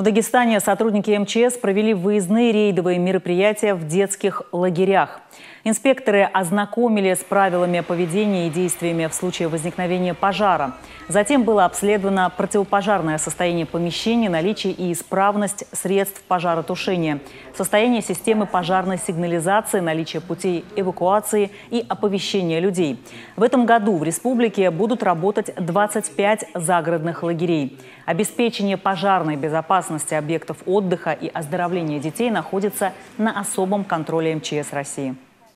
В Дагестане сотрудники МЧС провели выездные рейдовые мероприятия в детских лагерях. Инспекторы ознакомили с правилами поведения и действиями в случае возникновения пожара. Затем было обследовано противопожарное состояние помещения, наличие и исправность средств пожаротушения, состояние системы пожарной сигнализации, наличие путей эвакуации и оповещения людей. В этом году в республике будут работать 25 загородных лагерей. Обеспечение пожарной безопасности объектов отдыха и оздоровления детей находится на особом контроле МЧС России.